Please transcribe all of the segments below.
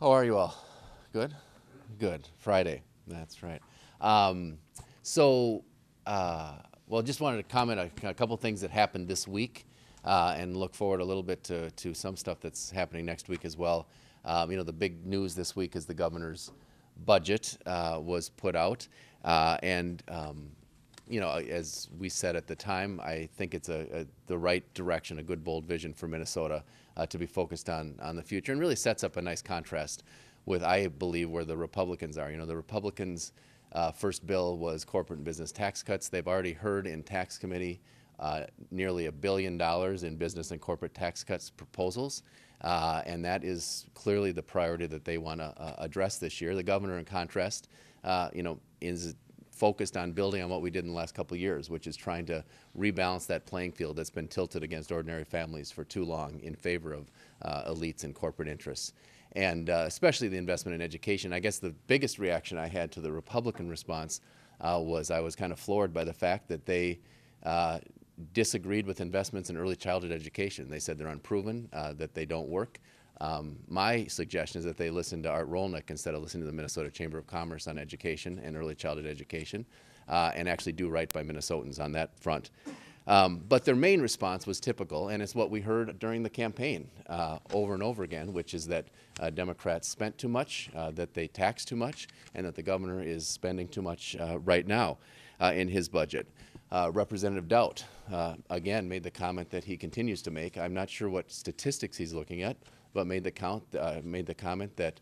How are you all? Good? Good. Friday. That's right. Um, so, uh, well, just wanted to comment on a couple things that happened this week uh, and look forward a little bit to, to some stuff that's happening next week as well. Um, you know, the big news this week is the governor's budget uh, was put out. Uh, and, um, you know, as we said at the time, I think it's a, a the right direction, a good, bold vision for Minnesota uh, to be focused on, on the future and really sets up a nice contrast with, I believe, where the Republicans are. You know, the Republicans' uh, first bill was corporate and business tax cuts. They've already heard in tax committee uh, nearly a billion dollars in business and corporate tax cuts proposals. Uh, and that is clearly the priority that they want to uh, address this year. The governor, in contrast, uh, you know, is focused on building on what we did in the last couple years, which is trying to rebalance that playing field that's been tilted against ordinary families for too long in favor of uh, elites and corporate interests. And uh, especially the investment in education. I guess the biggest reaction I had to the Republican response uh, was I was kind of floored by the fact that they uh, disagreed with investments in early childhood education. They said they're unproven, uh, that they don't work. Um, my suggestion is that they listen to Art Rolnick instead of listening to the Minnesota Chamber of Commerce on education and early childhood education, uh, and actually do right by Minnesotans on that front. Um, but their main response was typical, and it's what we heard during the campaign uh, over and over again, which is that uh, Democrats spent too much, uh, that they tax too much, and that the governor is spending too much uh, right now uh, in his budget. Uh, Representative Daudt, again, made the comment that he continues to make. I'm not sure what statistics he's looking at, but made the, count, uh, made the comment that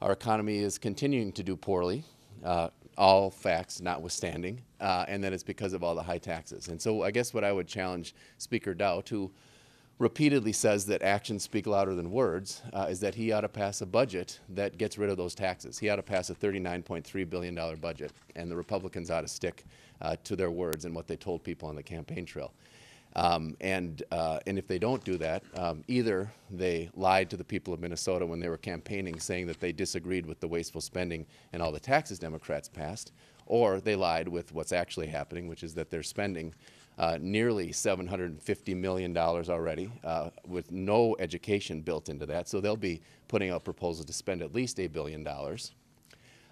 our economy is continuing to do poorly, uh, all facts notwithstanding, uh, and that it's because of all the high taxes. And so I guess what I would challenge Speaker Daudt, who repeatedly says that actions speak louder than words, uh, is that he ought to pass a budget that gets rid of those taxes. He ought to pass a $39.3 billion budget, and the Republicans ought to stick uh, to their words and what they told people on the campaign trail. Um, and, uh, and if they don't do that, um, either they lied to the people of Minnesota when they were campaigning saying that they disagreed with the wasteful spending and all the taxes Democrats passed, or they lied with what's actually happening, which is that they're spending uh, nearly $750 million already uh, with no education built into that. So they'll be putting out proposals to spend at least a billion dollars.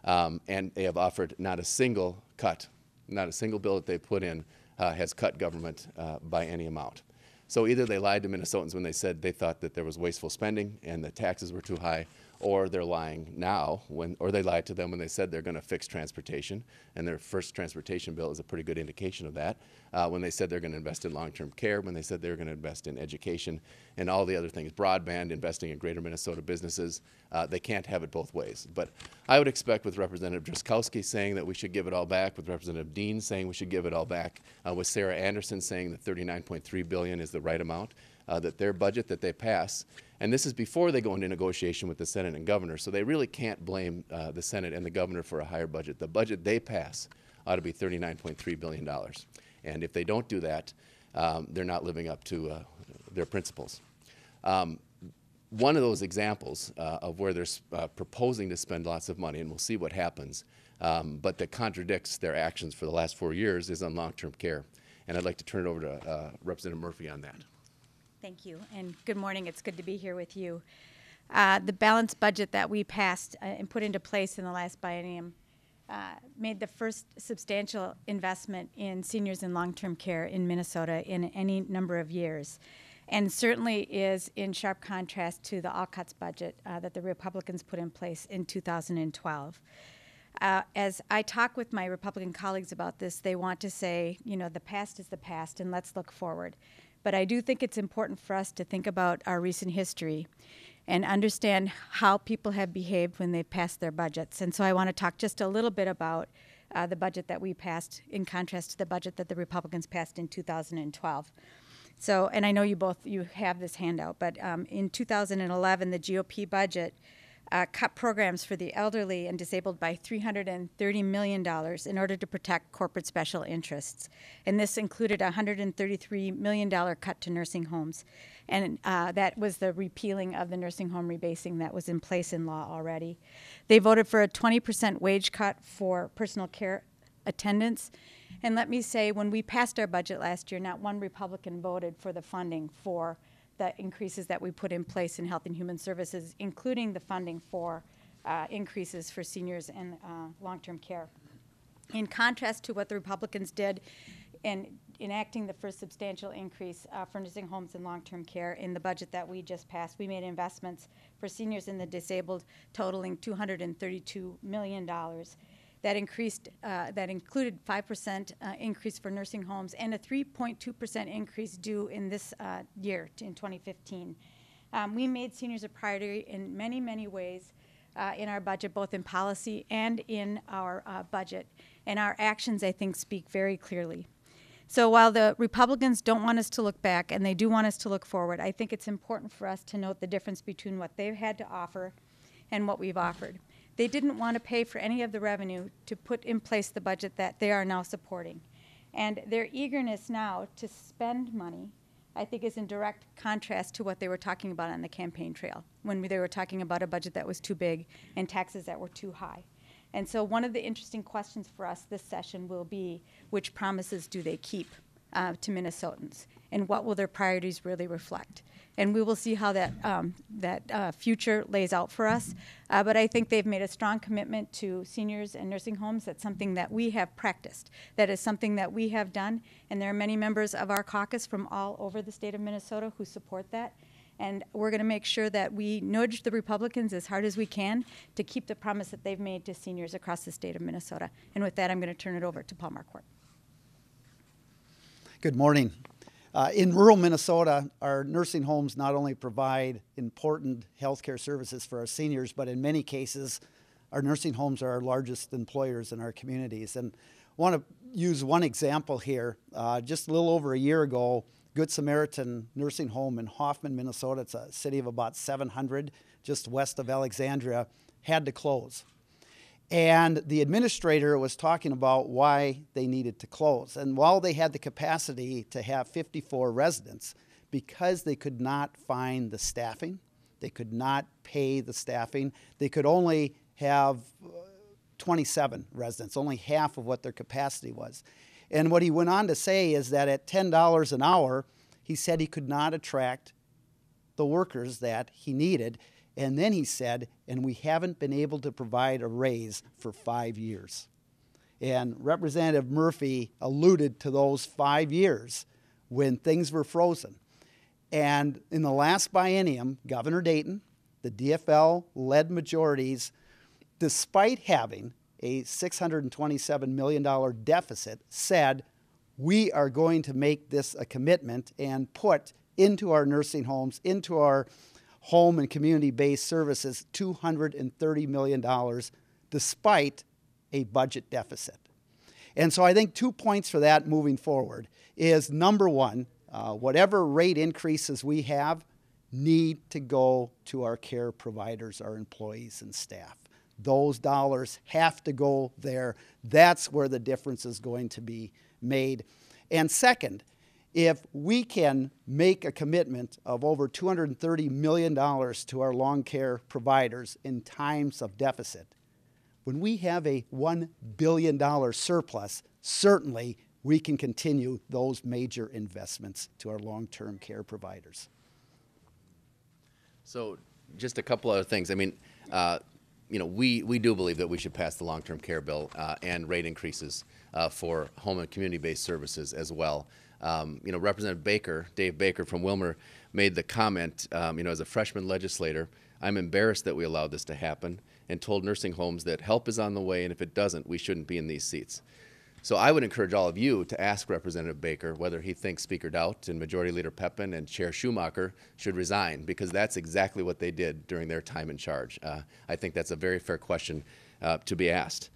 Um, and they have offered not a single cut, not a single bill that they put in uh, has cut government uh, by any amount. So either they lied to Minnesotans when they said they thought that there was wasteful spending and the taxes were too high, or they're lying now, when, or they lied to them when they said they're going to fix transportation, and their first transportation bill is a pretty good indication of that. Uh, when they said they're going to invest in long-term care, when they said they were going to invest in education, and all the other things, broadband, investing in greater Minnesota businesses, uh, they can't have it both ways. But I would expect with Representative Drazkowski saying that we should give it all back, with Representative Dean saying we should give it all back, uh, with Sarah Anderson saying that 39.3 billion is the right amount, uh, that their budget that they pass and this is before they go into negotiation with the Senate and governor. So they really can't blame uh, the Senate and the governor for a higher budget. The budget they pass ought to be $39.3 billion. And if they don't do that, um, they're not living up to uh, their principles. Um, one of those examples uh, of where they're uh, proposing to spend lots of money, and we'll see what happens, um, but that contradicts their actions for the last four years, is on long-term care. And I'd like to turn it over to uh, Representative Murphy on that. Thank you, and good morning. It's good to be here with you. Uh, the balanced budget that we passed uh, and put into place in the last biennium uh, made the first substantial investment in seniors in long-term care in Minnesota in any number of years, and certainly is in sharp contrast to the all cuts budget uh, that the Republicans put in place in 2012. Uh, as I talk with my Republican colleagues about this, they want to say, you know, the past is the past, and let's look forward. But I do think it's important for us to think about our recent history and understand how people have behaved when they passed their budgets. And so I want to talk just a little bit about uh, the budget that we passed in contrast to the budget that the Republicans passed in 2012. So, and I know you both you have this handout, but um, in 2011, the GOP budget uh, cut programs for the elderly and disabled by $330 million in order to protect corporate special interests. And this included a $133 million cut to nursing homes. And uh, that was the repealing of the nursing home rebasing that was in place in law already. They voted for a 20% wage cut for personal care attendants. And let me say, when we passed our budget last year, not one Republican voted for the funding for the increases that we put in place in Health and Human Services, including the funding for uh, increases for seniors and uh, long-term care. In contrast to what the Republicans did in enacting the first substantial increase uh, for nursing homes and long-term care in the budget that we just passed, we made investments for seniors and the disabled totaling $232 million. That increased, uh, that included 5% uh, increase for nursing homes and a 3.2% increase due in this uh, year, in 2015. Um, we made seniors a priority in many, many ways uh, in our budget, both in policy and in our uh, budget. And our actions, I think, speak very clearly. So while the Republicans don't want us to look back and they do want us to look forward, I think it's important for us to note the difference between what they've had to offer and what we've offered. They didn't want to pay for any of the revenue to put in place the budget that they are now supporting. And their eagerness now to spend money, I think, is in direct contrast to what they were talking about on the campaign trail when they were talking about a budget that was too big and taxes that were too high. And so, one of the interesting questions for us this session will be which promises do they keep uh, to Minnesotans, and what will their priorities really reflect? And we will see how that um, that uh, future lays out for us. Uh, but I think they've made a strong commitment to seniors and nursing homes. That's something that we have practiced. That is something that we have done, and there are many members of our caucus from all over the state of Minnesota who support that. And we're going to make sure that we nudge the Republicans as hard as we can to keep the promise that they've made to seniors across the state of Minnesota. And with that, I'm going to turn it over to Paul Marquart. Good morning. Uh, in rural Minnesota, our nursing homes not only provide important healthcare services for our seniors, but in many cases, our nursing homes are our largest employers in our communities. And I want to use one example here. Uh, just a little over a year ago, Good Samaritan Nursing Home in Hoffman, Minnesota, it's a city of about 700 just west of Alexandria, had to close. And the administrator was talking about why they needed to close. And while they had the capacity to have 54 residents, because they could not find the staffing, they could not pay the staffing, they could only have uh, 27 residents, only half of what their capacity was. And what he went on to say is that at $10 an hour, he said he could not attract the workers that he needed. And then he said, and we haven't been able to provide a raise for five years. And Representative Murphy alluded to those five years when things were frozen. And in the last biennium, Governor Dayton, the DFL led majorities, despite having a $627 million deficit, said, We are going to make this a commitment and put into our nursing homes, into our home and community based services $230 million despite a budget deficit. And so I think two points for that moving forward is number one, uh, whatever rate increases we have need to go to our care providers, our employees, and staff. Those dollars have to go there. That's where the difference is going to be made. And second, if we can make a commitment of over $230 million to our long care providers in times of deficit, when we have a $1 billion surplus, certainly we can continue those major investments to our long term care providers. So, just a couple other things. I mean, uh, you know, we, we do believe that we should pass the long-term care bill uh, and rate increases uh, for home and community-based services as well. Um, you know, Representative Baker, Dave Baker from Willmar, made the comment, um, you know, as a freshman legislator, I'm embarrassed that we allowed this to happen and told nursing homes that help is on the way, and if it doesn't, we shouldn't be in these seats. So I would encourage all of you to ask Representative Baker whether he thinks Speaker Daudt and Majority Leader Peppin and Chair Schumacher should resign, because that's exactly what they did during their time in charge. Uh, I think that's a very fair question uh, to be asked.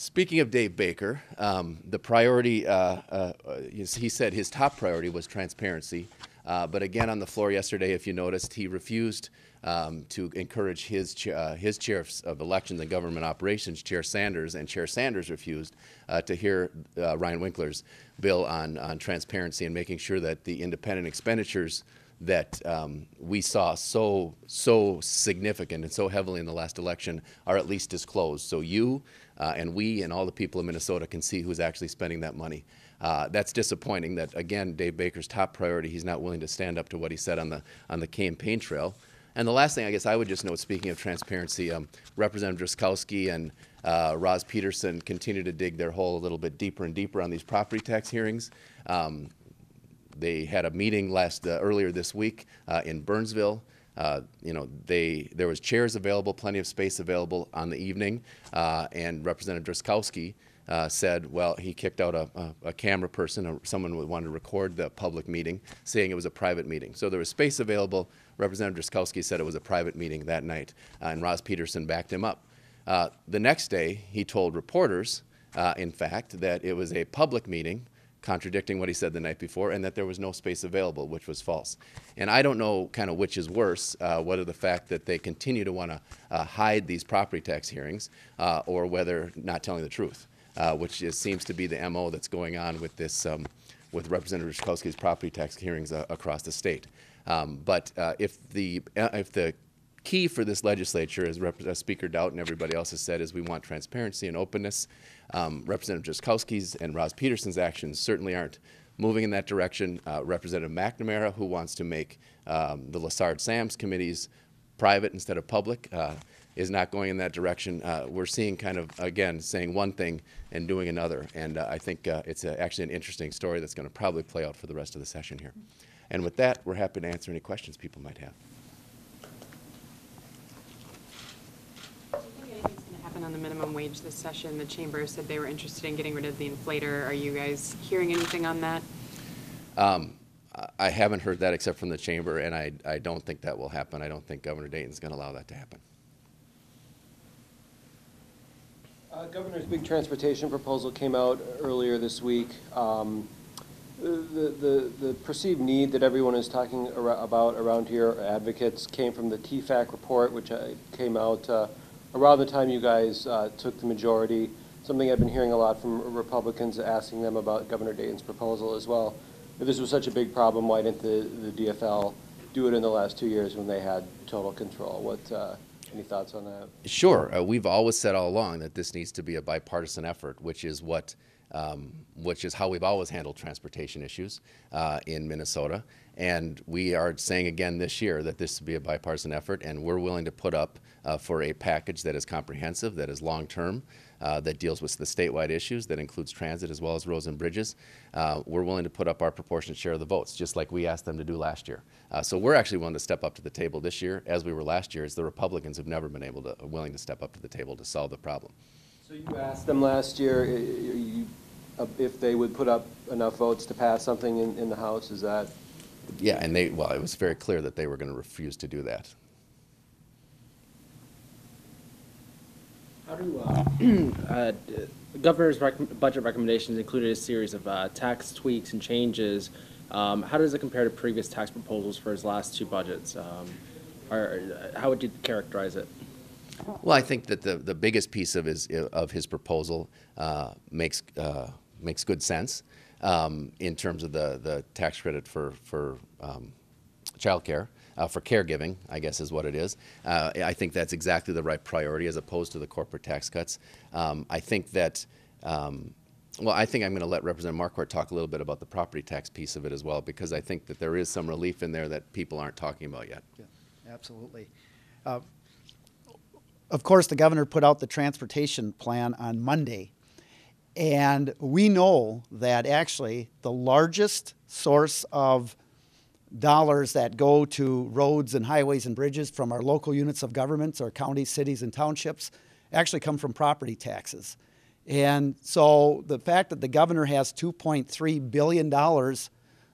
Speaking of Dave Baker, um, the priority, uh, uh he said his top priority was transparency. Uh, but again, on the floor yesterday, if you noticed, he refused um, to encourage his, uh, his chair of elections and government operations, Chair Sanders, and Chair Sanders refused uh, to hear uh, Ryan Winkler's bill on, on transparency and making sure that the independent expenditures that um, we saw so so significant and so heavily in the last election are at least disclosed, so you uh, and we and all the people in Minnesota can see who's actually spending that money. Uh, that's disappointing. That again, Dave Baker's top priority. He's not willing to stand up to what he said on the on the campaign trail. And the last thing I guess I would just note, speaking of transparency, um, Representative Drazkowski and uh, Roz Peterson continue to dig their hole a little bit deeper and deeper on these property tax hearings. Um, they had a meeting last uh, earlier this week uh, in Burnsville. Uh, you know, they there was chairs available, plenty of space available on the evening, uh, and Representative Drazkowski uh, said, well, he kicked out a, a, a camera person, or someone who wanted to record the public meeting, saying it was a private meeting. So there was space available. Representative Drazkowski said it was a private meeting that night, uh, and Roz Peterson backed him up. The next day, he told reporters, in fact, that it was a public meeting contradicting what he said the night before, and that there was no space available, which was false. And I don't know kind of which is worse, uh, whether the fact that they continue to want to uh, hide these property tax hearings, uh, or whether not telling the truth, uh, which is, seems to be the MO that's going on with this, um, with Representative Drazkowski's property tax hearings uh, across the state. Um, but uh, if the if the key for this legislature, as Rep- Speaker Daudt and everybody else has said, is we want transparency and openness. Um, Representative Drazkowski's and Roz Peterson's actions certainly aren't moving in that direction. Uh, Representative McNamara, who wants to make um, the Lessard Sams committees private instead of public, uh, is not going in that direction. Uh, we're seeing kind of, again, saying one thing and doing another. And uh, I think uh, it's a, actually an interesting story that's going to probably play out for the rest of the session here. And with that, we're happy to answer any questions people might have. Do you think anything's going to happen on the minimum wage this session? The chamber said they were interested in getting rid of the inflator. Are you guys hearing anything on that? I- I haven't heard that except from the chamber, and I, I don't think that will happen. I don't think Governor Dayton's going to allow that to happen. Uh, Governor's big transportation proposal came out earlier this week. Um, The, the, the perceived need that everyone is talking ar- about around here, advocates, came from the TFAC report, which uh, came out uh, around the time you guys uh, took the majority. Something I've been hearing a lot from Republicans, asking them about Governor Dayton's proposal as well. If this was such a big problem, why didn't the, the DFL do it in the last two years when they had total control? What, uh, any thoughts on that? Sure, uh, we've always said all along that this needs to be a bipartisan effort, which is what, um, which is how we've always handled transportation issues uh, in Minnesota. And we are saying again this year that this will be a bipartisan effort, and we're willing to put up uh, for a package that is comprehensive, that is long-term, uh, that deals with the statewide issues, that includes transit as well as roads and bridges. Uh, we're willing to put up our proportionate share of the votes, just like we asked them to do last year. Uh, so we're actually willing to step up to the table this year, as we were last year, as the Republicans have never been able to, willing to step up to the table to solve the problem. So you asked them last year i- i- you- uh, if they would put up enough votes to pass something in, in the House, is that? Yeah, and they, well, it was very clear that they were going to refuse to do that. How do, uh, uh, the governor's rec- budget recommendations included a series of uh, tax tweaks and changes. Um, How does it compare to previous tax proposals for his last two budgets? Um, Or, uh, how would you characterize it? Well, I think that the, the biggest piece of his, of his proposal uh, makes, uh, makes good sense um, in terms of the, the tax credit for, for um, childcare, uh, for caregiving, I guess is what it is. Uh, I think that's exactly the right priority as opposed to the corporate tax cuts. Um, I think that, um, well, I think I'm going to let Representative Marquart talk a little bit about the property tax piece of it as well, because I think that there is some relief in there that people aren't talking about yet. Yeah, absolutely. Uh, Of course, the governor put out the transportation plan on Monday. And we know that actually the largest source of dollars that go to roads and highways and bridges from our local units of governments, our counties, cities, and townships, actually come from property taxes. And so the fact that the governor has $2.3 billion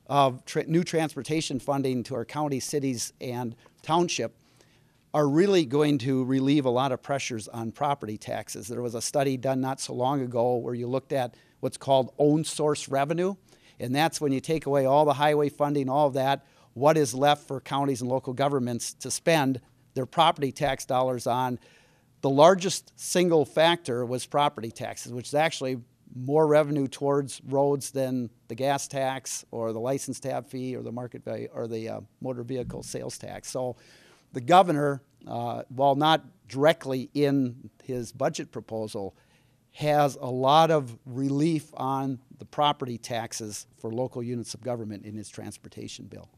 of tra- new transportation funding to our counties, cities, and township are really going to relieve a lot of pressures on property taxes. There was a study done not so long ago where you looked at what's called own source revenue, and that's when you take away all the highway funding, all of that, what is left for counties and local governments to spend their property tax dollars on. The largest single factor was property taxes, which is actually more revenue towards roads than the gas tax or the license tab fee or the market value or the uh, motor vehicle sales tax. So the governor, uh, while not directly in his budget proposal, has a lot of relief on the property taxes for local units of government in his transportation bill.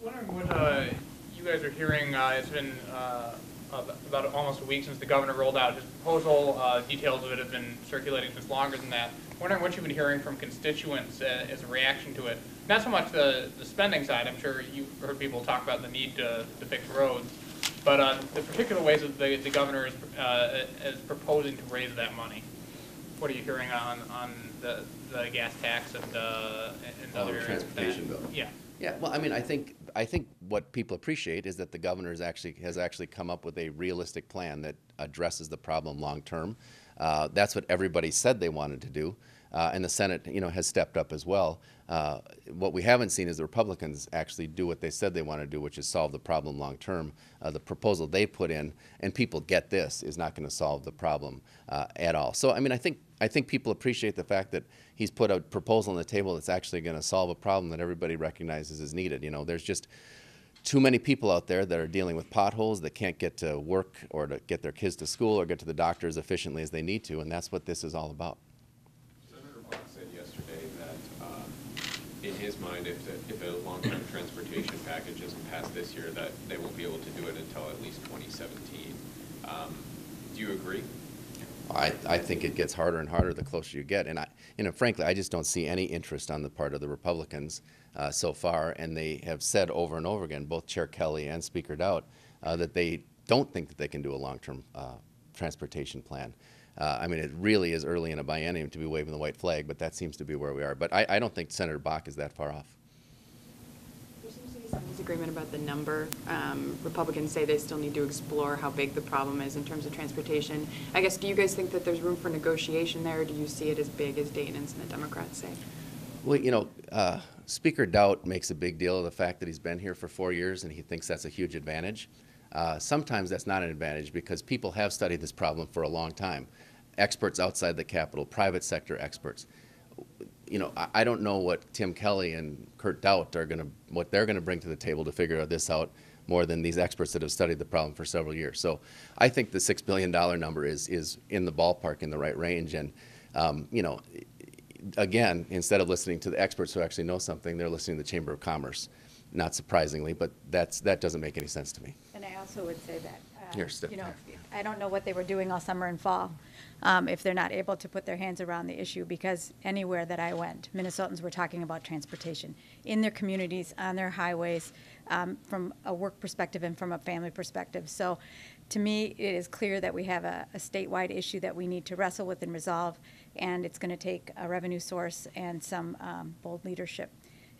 Wondering what uh, you guys are hearing, uh, it's been uh, about almost a week since the governor rolled out his proposal, uh, details of it have been circulating since longer than that. Wondering what you've been hearing from constituents uh, as a reaction to it. Not so much the, the spending side, I'm sure you've heard people talk about the need to, to fix roads, but uh, the particular ways that the, the governor is, uh, is proposing to raise that money. What are you hearing on, on the, the gas tax and, uh, and other areas? transportation bill. Yeah. Yeah, well, I mean, I think, I think what people appreciate is that the governor is actually, has actually come up with a realistic plan that addresses the problem long-term. Uh, that's what everybody said they wanted to do, uh, and the Senate, you know, has stepped up as well. Uh, what we haven't seen is the Republicans actually do what they said they want to do, which is solve the problem long-term. Uh, the proposal they put in, and people get this, is not going to solve the problem uh, at all. So, I mean, I think, I think people appreciate the fact that he's put a proposal on the table that's actually going to solve a problem that everybody recognizes is needed. You know, there's just too many people out there that are dealing with potholes that can't get to work or to get their kids to school or get to the doctor as efficiently as they need to, and that's what this is all about. Senator Bakk said yesterday that, um, in his mind, if, the- if a long-term transportation package isn't passed this year, that they won't be able to do it until at least 2017. Um, Do you agree? I, I think it gets harder and harder the closer you get. And I, you know, frankly, I just don't see any interest on the part of the Republicans uh, so far. And they have said over and over again, both Chair Kelly and Speaker Daudt, uh, that they don't think that they can do a long-term uh, transportation plan. Uh, I mean, it really is early in a biennium to be waving the white flag, but that seems to be where we are. But I, I don't think Senator Bakk is that far off. There seems to be some disagreement about the number. Um, Republicans say they still need to explore how big the problem is in terms of transportation. I guess, do you guys think that there's room for negotiation there, or do you see it as big as Dayton's and the Democrats say? Well, you know, uh, Speaker Daudt makes a big deal of the fact that he's been here for four years and he thinks that's a huge advantage. Uh, sometimes that's not an advantage because people have studied this problem for a long time. Experts outside the capital, private sector experts. You know, I, I don't know what Tim Kelly and Kurt Daudt are going to, what they're going to bring to the table to figure this out more than these experts that have studied the problem for several years. So I think the $6 billion number is, is in the ballpark, in the right range. And, um, you know, again, instead of listening to the experts who actually know something, they're listening to the Chamber of Commerce. Not surprisingly, but that's, that doesn't make any sense to me. And I also would say that, uh, Here, step you know, back. I don't know what they were doing all summer and fall, um, if they're not able to put their hands around the issue, because anywhere that I went, Minnesotans were talking about transportation in their communities, on their highways, um, from a work perspective and from a family perspective. So, to me, it is clear that we have a, a statewide issue that we need to wrestle with and resolve, and it's going to take a revenue source and some um, bold leadership.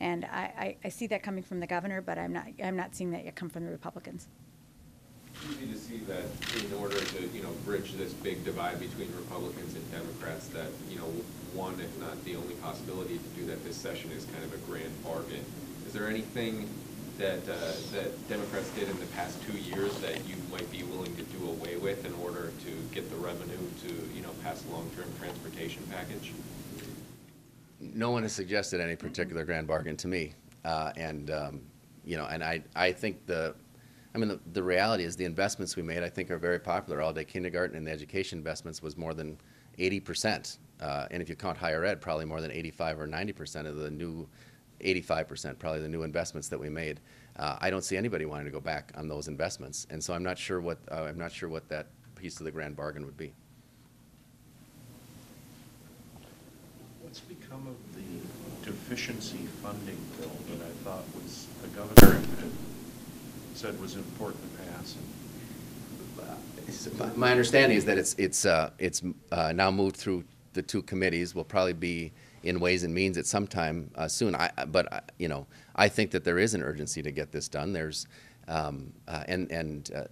And I, I, I see that coming from the governor, but I'm not, I'm not seeing that yet come from the Republicans. It's easy to see that in order to, you know, bridge this big divide between Republicans and Democrats, that, you know, one, if not the only possibility to do that this session is kind of a grand bargain. Is there anything that, uh, that Democrats did in the past two years that you might be willing to do away with in order to get the revenue to, you know, pass a long-term transportation package? No one has suggested any particular grand bargain to me. Uh, and, um, you know, and I, I think the, I mean, the, the reality is the investments we made, I think, are very popular. All-day kindergarten and the education investments was more than 80%. Uh, and if you count higher ed, probably more than 85 or 90% of the new, 85% probably the new investments that we made. Uh, I don't see anybody wanting to go back on those investments. And so I'm not sure what, uh, I'm not sure what that piece of the grand bargain would be. What's become of the deficiency funding bill that I thought was, the governor said was important to pass? My- My understanding is that it's, it's, uh, it's uh, now moved through the two committees, will probably be in Ways and Means at some time uh, soon. I, but, I- you know, I think that there is an urgency to get this done. There's, um, uh, and, and uh,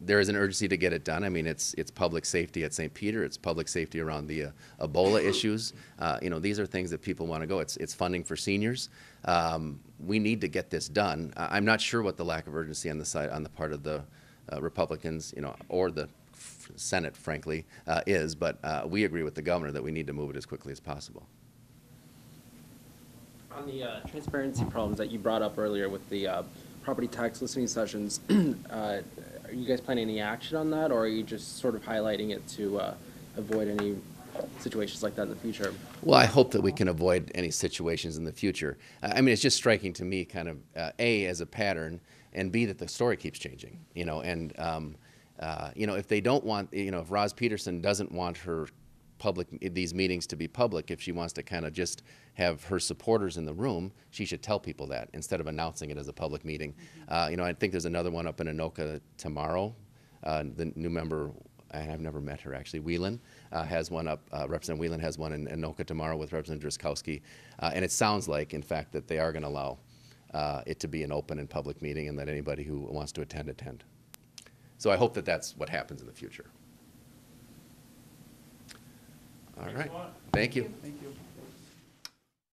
there is an urgency to get it done. I mean, it's, it's public safety at St. Peter, it's public safety around the uh, Ebola issues. Uh, You know, these are things that people want to go. It's, it's funding for seniors. Um, We need to get this done. I- I'm not sure what the lack of urgency on the side, on the part of the uh, Republicans, you know, or the f- Senate, frankly, uh, is, but uh, we agree with the governor that we need to move it as quickly as possible. On the uh, transparency problems that you brought up earlier with the uh, property tax listening sessions, uh, are you guys planning any action on that, or are you just sort of highlighting it to uh, avoid any situations like that in the future? Well, I hope that we can avoid any situations in the future. I mean, it's just striking to me, kind of uh, a as a pattern, and b that the story keeps changing. You know, and um, uh, you know if they don't want, you know, if Roz Peterson doesn't want her public these meetings to be public, if she wants to kind of just have her supporters in the room, she should tell people that instead of announcing it as a public meeting. Uh, you know, I think there's another one up in Anoka tomorrow. Uh, the new member, I've never met her actually, Whelan, uh, has one up, uh, Representative Whelan has one in Anoka tomorrow with Representative Drazkowski. Uh, and it sounds like, in fact, that they are going to allow uh, it to be an open and public meeting and that anybody who wants to attend, attend. So I hope that that's what happens in the future. All right. Thank you. Thank you.